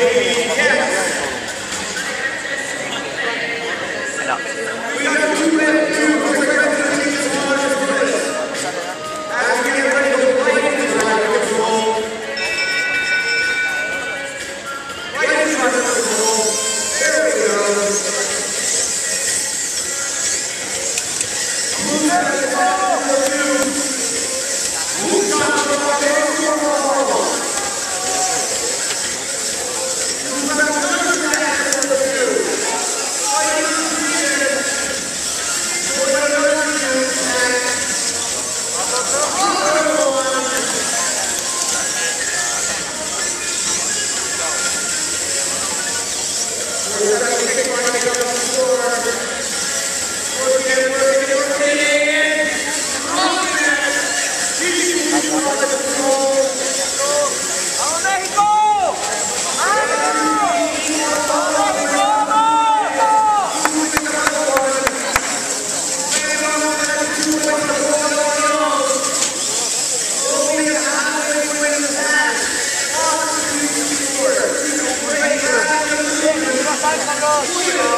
We got two. ¡Vamos ¡Vamos!